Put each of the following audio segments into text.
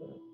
Hello.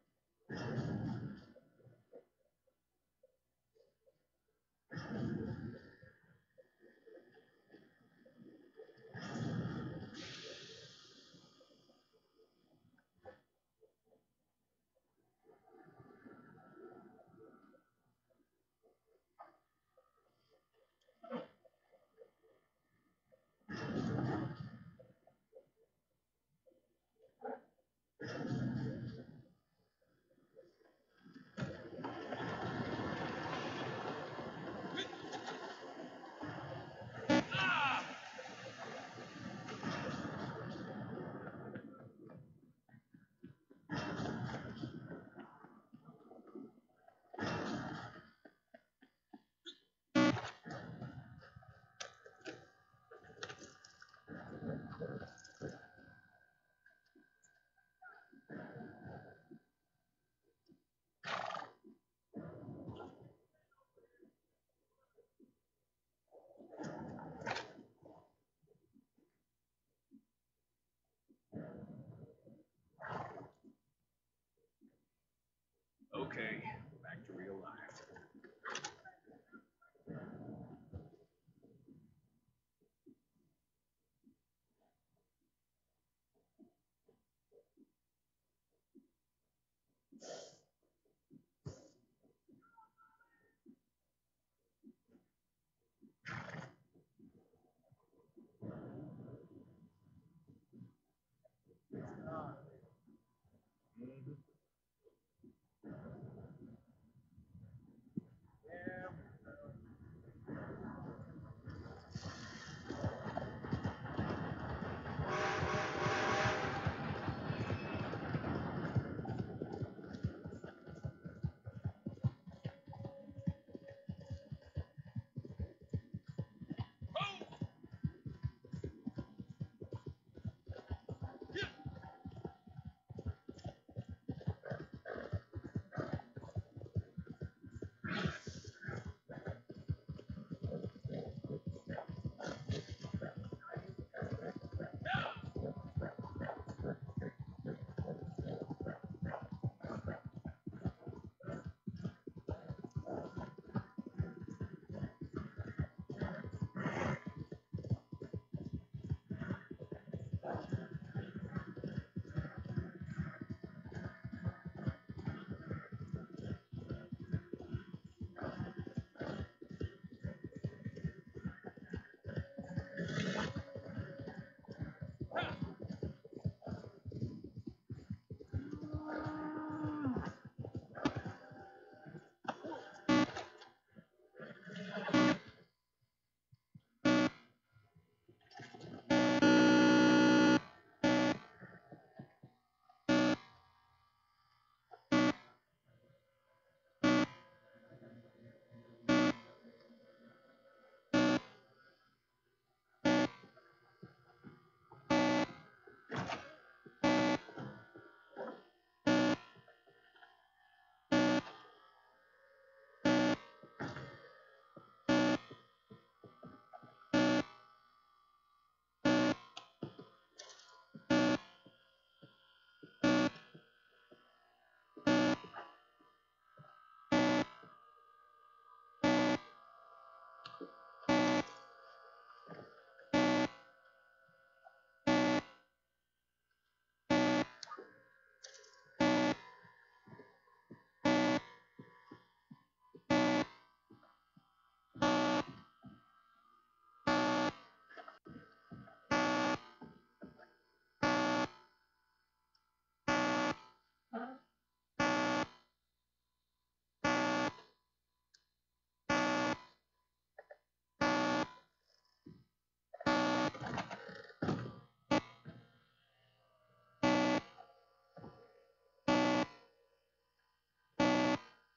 Okay, back to real life.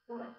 そう。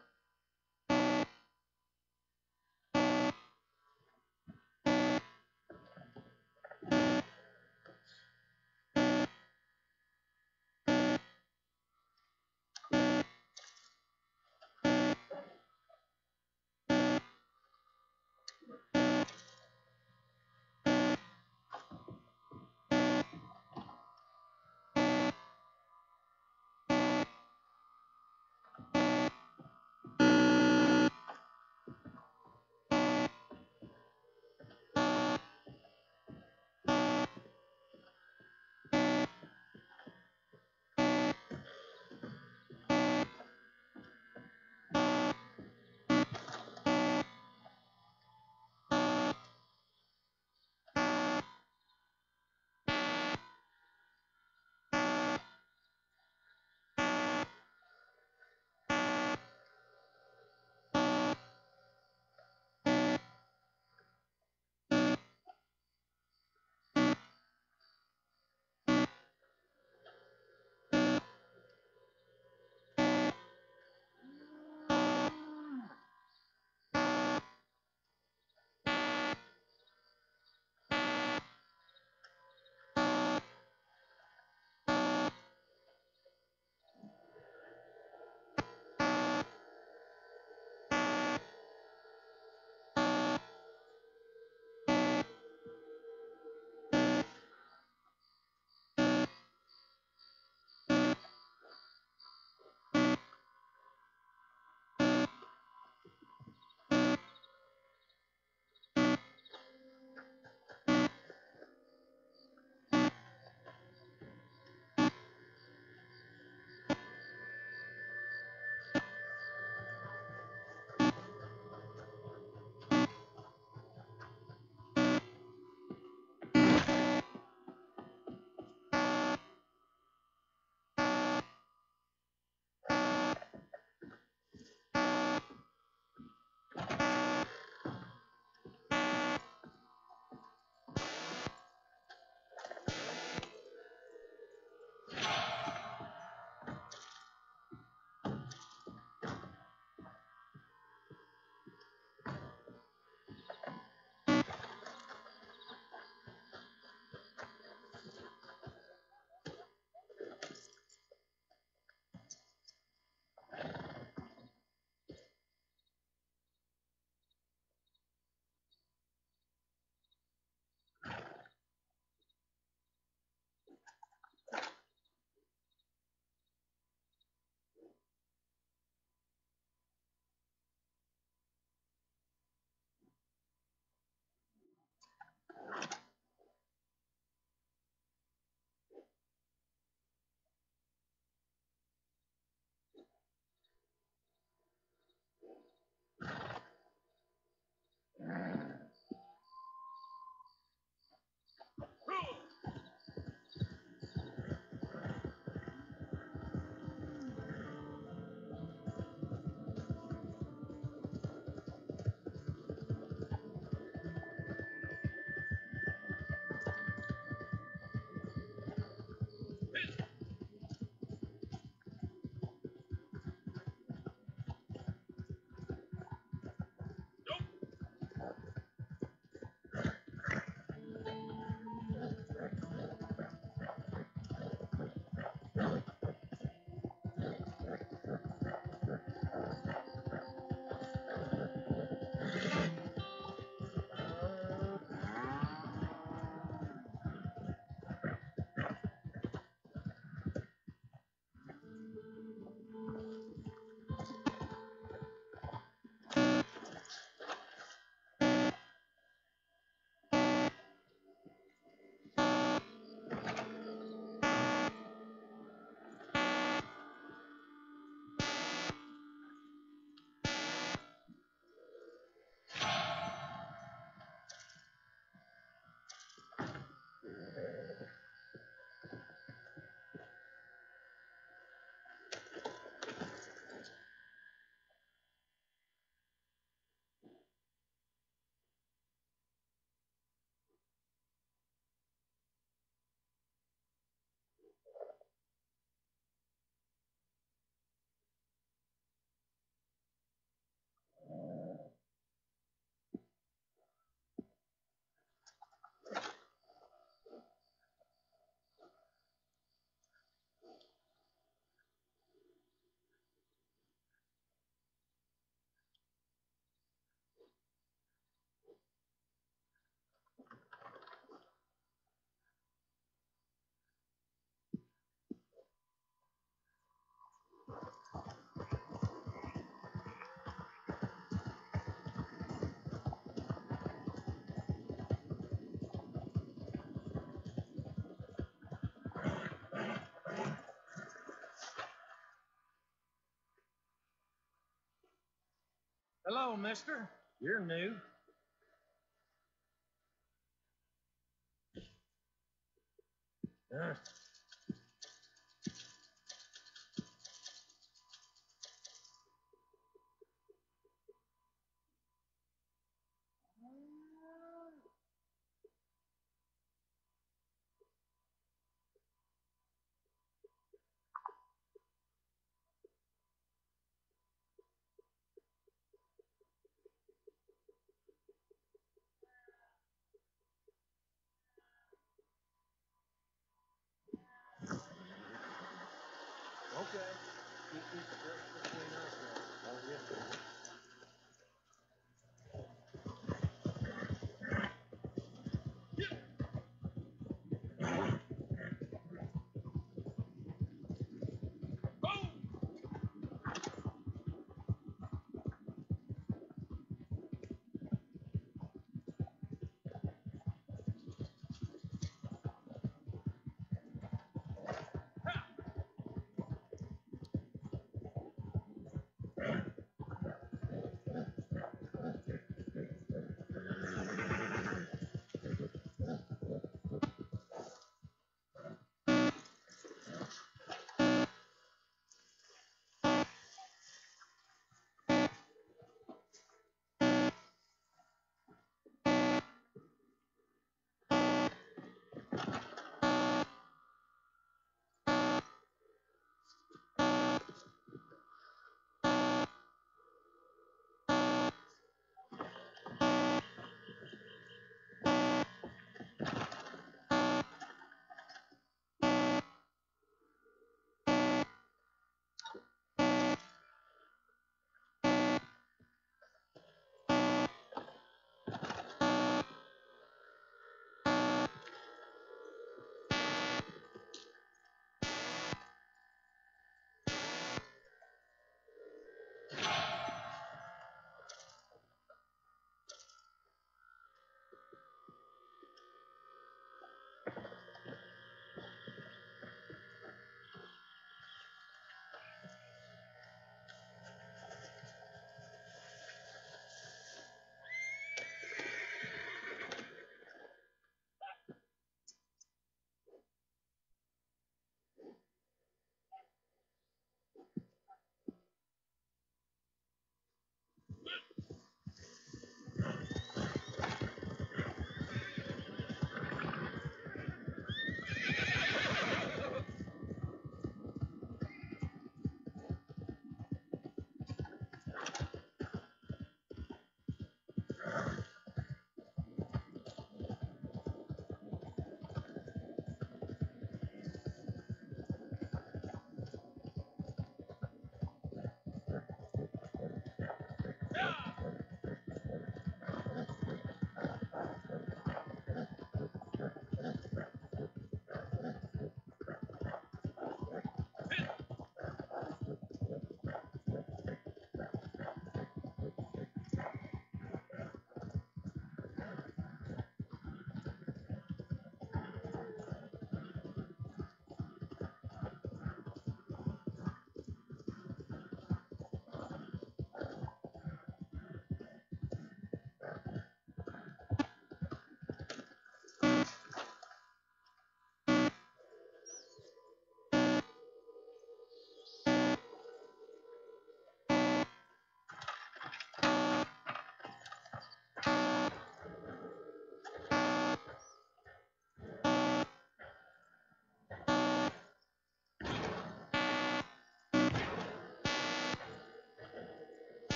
Hello, mister. You're new.